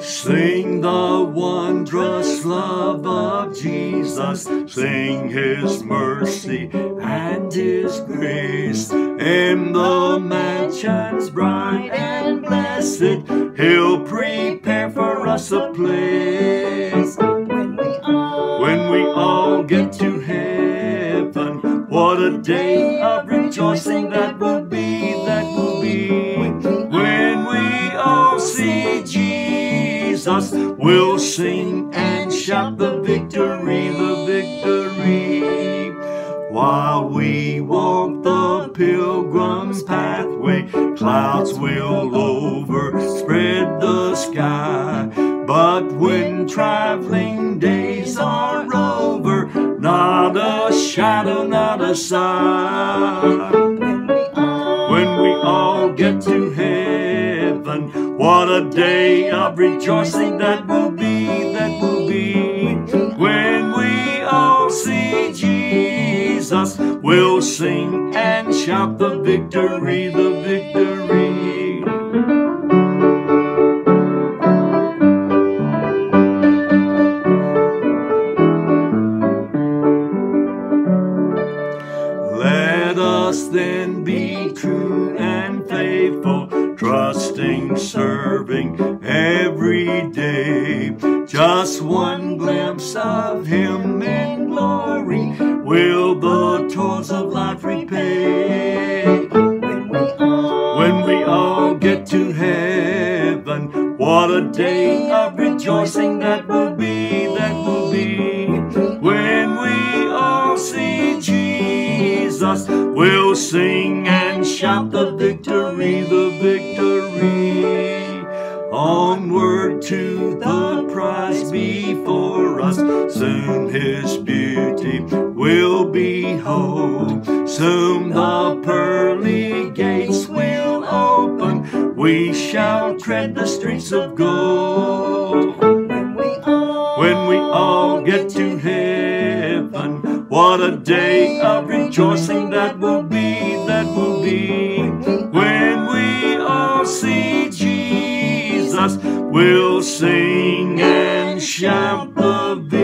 Sing the wondrous love of Jesus. Sing his mercy and his grace. In the mansions bright and blessed, he'll prepare for us a place. Get to heaven, what a day of rejoicing that will be, that will be. When we all see Jesus, we'll sing and shout the victory, the victory. While we walk the pilgrim's pathway, clouds will overspread the sky. But when traveling when we all, When we all get to heaven, what a day of rejoicing that will be, that will be. When we all see Jesus, we'll sing and shout the victory, the victory. Us then be true and faithful, trusting, serving every day. Just one glimpse of Him in glory will the toils of life repay. when we all, get to heaven, what a day of rejoicing that will Jesus, we'll sing and shout the victory, the victory. Onward to the prize before us, soon his beauty will behold. Soon the pearly gates will open, we shall tread the streets of gold. What a day of rejoicing that will be, that will be. When we all see Jesus, we'll sing and shout the victory,